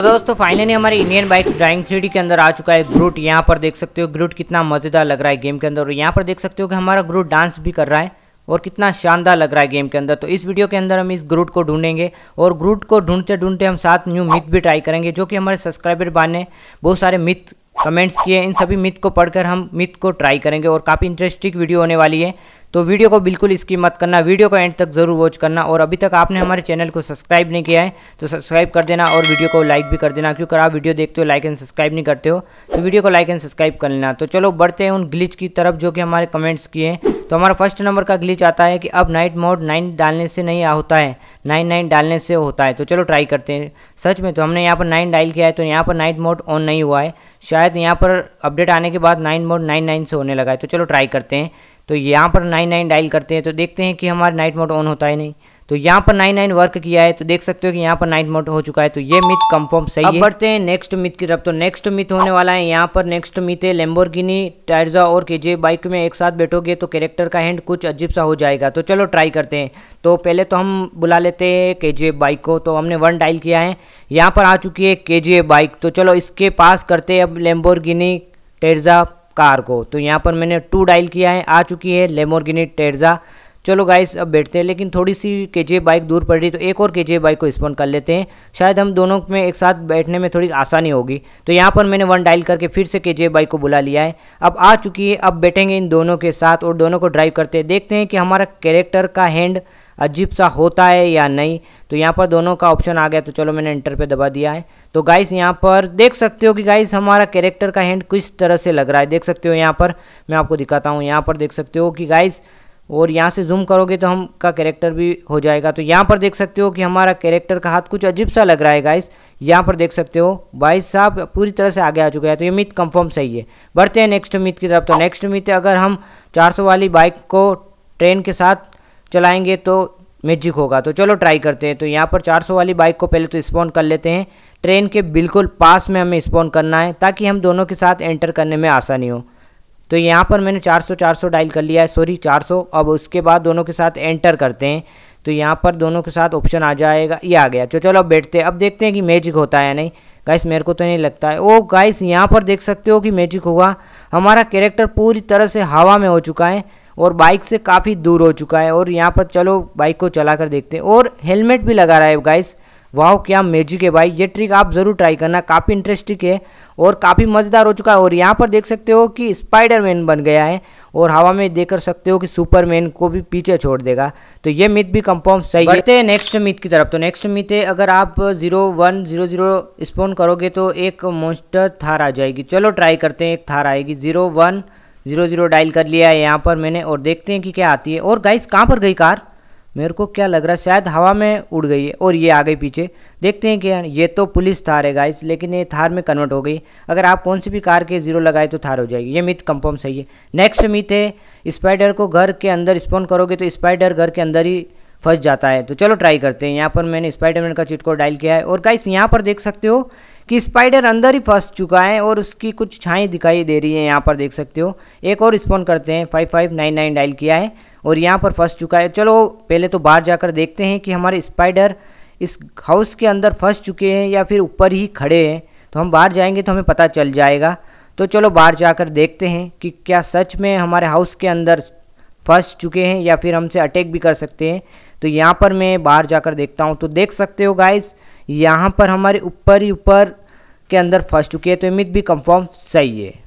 तो दोस्तों फाइनली हमारे इंडियन बाइक्स ड्राइंग थ्री के अंदर आ चुका है ग्रुट यहाँ पर देख सकते हो ग्रुट कितना मज़ेदार लग रहा है गेम के अंदर। और यहाँ पर देख सकते हो कि हमारा ग्रुट डांस भी कर रहा है और कितना शानदार लग रहा है गेम के अंदर। तो इस वीडियो के अंदर हम इस ग्रूट को ढूंढेंगे और ग्रूट को ढूंढते ढूंढते हम सात न्यू मिथ भी ट्राई करेंगे, जो कि हमारे सब्सक्राइबर बान ने बहुत सारे मिथ कमेंट्स किए इन सभी मिथ को पढ़कर हम मिथ को ट्राई करेंगे और काफ़ी इंटरेस्टिंग वीडियो होने वाली है। तो वीडियो को बिल्कुल इसकी मत करना, वीडियो को एंड तक ज़रूर वॉच करना और अभी तक आपने हमारे चैनल को सब्सक्राइब नहीं किया है तो सब्सक्राइब कर देना और वीडियो को लाइक भी कर देना, क्योंकि आप वीडियो देखते हो लाइक एंड सब्सक्राइब नहीं करते हो तो वीडियो को लाइक एंड सब्सक्राइब कर लेना। तो चलो बढ़ते हैं उन ग्लिच की तरफ़ जो कि हमारे कमेंट्स किए हैं। तो हमारा फ़र्स्ट नंबर का ग्लिच आता है कि अब नाइट मोड नाइन डालने से नहीं होता है नाइन नाइन डालने से होता है। तो चलो ट्राई करते हैं। सच में तो हमने यहाँ पर नाइन डायल किया है तो यहाँ पर नाइट मोड ऑन नहीं हुआ है। शायद यहाँ पर अपडेट आने के बाद नाइन मोड नाइन नाइन से होने लगा है। तो चलो ट्राई करते हैं। तो यहाँ पर नाइन नाइन डायल करते हैं तो देखते हैं कि हमारा नाइट मोड ऑन होता है नहीं। तो यहाँ पर नाइन नाइन वर्क किया है तो देख सकते हो कि यहाँ पर नाइट मोड हो चुका है तो ये मिथ कंफर्म सही अब है। बढ़ते हैं नेक्स्ट मिथ की तरफ़ तो नेक्स्ट मिथ होने वाला है यहाँ पर नेक्स्ट मिथ है लेम्बोर्गिनी टायरजा और के बाइक में एक साथ बैठोगे तो कैरेक्टर का हैंड कुछ अजीब सा हो जाएगा। तो चलो ट्राई करते हैं। तो पहले तो हम बुला लेते हैं के बाइक को तो हमने वन डायल किया है। यहाँ पर आ चुकी है के बाइक तो चलो इसके पास करते हैं अब लेम्बोर्गिनी टेरजा कार को। तो यहाँ पर मैंने टू डायल किया है, आ चुकी है लेमोरगिनी टेरजा चलो गाइस अब बैठते हैं, लेकिन थोड़ी सी के बाइक दूर पड़ रही तो एक और के बाइक को स्पॉन कर लेते हैं। शायद हम दोनों में एक साथ बैठने में थोड़ी आसानी होगी। तो यहाँ पर मैंने वन डायल करके फिर से के बाइक को बुला लिया है। अब आ चुकी है, अब बैठेंगे इन दोनों के साथ और दोनों को ड्राइव करते हैं। देखते हैं कि हमारा कैरेक्टर का हैंड अजीब सा होता है या नहीं? तो यहाँ पर दोनों का ऑप्शन आ गया तो चलो मैंने इंटर पे दबा दिया है। तो गाइस यहाँ पर देख सकते हो कि गाइस हमारा कैरेक्टर का हैंड किस तरह से लग रहा है। देख सकते हो यहाँ पर, मैं आपको दिखाता हूँ। यहाँ पर देख सकते हो कि गाइस और यहाँ से जूम करोगे तो हम का कैरेक्टर भी हो जाएगा। तो यहाँ पर देख सकते हो कि हमारा कैरेक्टर का हाथ कुछ अजीब सा लग रहा है गाइस यहाँ पर देख सकते हो, भाई साहब, पूरी तरह से आगे आ चुका है। तो ये मिथ कंफर्म सही है। बढ़ते हैं नेक्स्ट मिथ की तरफ़। तो नेक्स्ट मिथ अगर हम 400 वाली बाइक को ट्रेन के साथ चलाएँगे तो मैजिक होगा। तो चलो ट्राई करते हैं। तो यहाँ पर 400 वाली बाइक को पहले तो स्पॉन कर लेते हैं। ट्रेन के बिल्कुल पास में हमें स्पॉन करना है, ताकि हम दोनों के साथ एंटर करने में आसानी हो। तो यहाँ पर मैंने 400 400 डायल कर लिया है। सॉरी 400 अब उसके बाद दोनों के साथ एंटर करते हैं। तो यहाँ पर दोनों के साथ ऑप्शन आ जाएगा। ये आ गया। तो चलो अब बैठते हैं। अब देखते हैं कि मैजिक होता है या नहीं। गाइस मेरे को तो नहीं लगता है। ओ गाइस यहाँ पर देख सकते हो कि मैजिक होगा। हमारा कैरेक्टर पूरी तरह से हवा में हो चुका है। और बाइक से काफ़ी दूर हो चुका है और यहाँ पर चलो बाइक को चला कर देखते हैं। और हेलमेट भी लगा रहा है गाइस वाह, क्या मैजिक है भाई। ये ट्रिक आप ज़रूर ट्राई करना। काफ़ी इंटरेस्टिंग है और काफ़ी मज़ेदार हो चुका है। और यहाँ पर देख सकते हो कि स्पाइडरमैन बन गया है और हवा में देख कर सकते हो कि सुपरमैन को भी पीछे छोड़ देगा। तो ये मिथ भी कंफर्म सही बढ़ते हैं नेक्स्ट मिथ की तरफ़। तो नेक्स्ट मिथ है, अगर आप zero one zero zero spawn करोगे तो एक मोस्टर थार आ जाएगी। चलो ट्राई करते हैं, एक थार आएगी। Zero one zero zero dial कर लिया है यहाँ पर मैंने और देखते हैं कि क्या आती है। और गाइस कहाँ पर गई कार? मेरे को क्या लग रहा है, शायद हवा में उड़ गई है और ये आ गई पीछे। देखते हैं कि ये तो पुलिस थार है गाइस लेकिन ये थार में कन्वर्ट हो गई। अगर आप कौन सी भी कार के ज़ीरो लगाए तो थार हो जाएगी। ये मिथ कंफर्म सही है। नेक्स्ट मिथ है स्पाइडर को घर के अंदर स्पॉन करोगे तो स्पाइडर घर के अंदर ही फंस जाता है। तो चलो ट्राई करते हैं। यहाँ पर मैंने स्पाइडरमैन का चिट कोड डायल किया है। और गाइस यहाँ पर देख सकते हो कि स्पाइडर अंदर ही फंस चुका है और उसकी कुछ छाई दिखाई दे रही है। यहाँ पर देख सकते हो। एक और स्पॉन करते हैं। Five five nine nine dial किया है और यहाँ पर फंस चुका है। चलो, पहले तो बाहर जाकर देखते हैं कि हमारे स्पाइडर इस हाउस के अंदर फंस चुके हैं या फिर ऊपर ही खड़े हैं। तो हम बाहर जाएँगे तो हमें पता चल जाएगा। तो चलो बाहर जाकर देखते हैं कि क्या सच में हमारे हाउस के अंदर फंस चुके हैं या फिर हमसे अटैक भी कर सकते हैं। तो यहाँ पर मैं बाहर जाकर देखता हूँ। तो देख सकते हो गाइस यहाँ पर हमारे ऊपर ही ऊपर के अंदर फंस चुकी है। तो उम्मीद भी कंफर्म सही है।